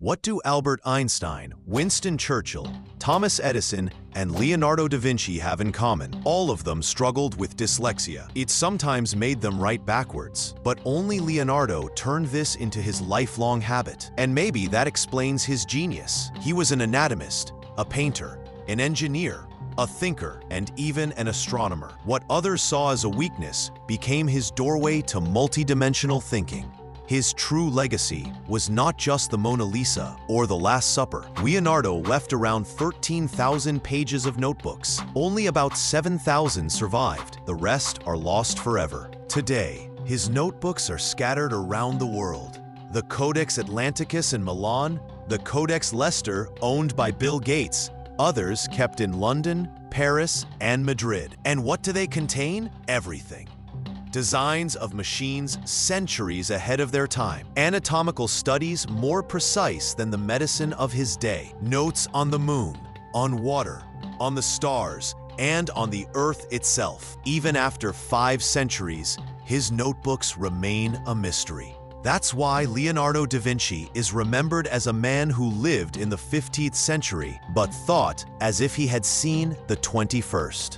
What do Albert Einstein, Winston Churchill, Thomas Edison, and Leonardo da Vinci have in common? All of them struggled with dyslexia. It sometimes made them write backwards, but only Leonardo turned this into his lifelong habit. And maybe that explains his genius. He was an anatomist, a painter, an engineer, a thinker, and even an astronomer. What others saw as a weakness became his doorway to multidimensional thinking. His true legacy was not just the Mona Lisa or the Last Supper. Leonardo left around 13,000 pages of notebooks. Only about 7,000 survived. The rest are lost forever. Today, his notebooks are scattered around the world. The Codex Atlanticus in Milan, the Codex Leicester, owned by Bill Gates, others kept in London, Paris, and Madrid. And what do they contain? Everything designs of machines centuries ahead of their time, anatomical studies more precise than the medicine of his day, notes on the moon, on water, on the stars, and on the earth itself. Even after five centuries, his notebooks remain a mystery. That's why Leonardo da Vinci is remembered as a man who lived in the 15th century, but thought as if he had seen the 21st.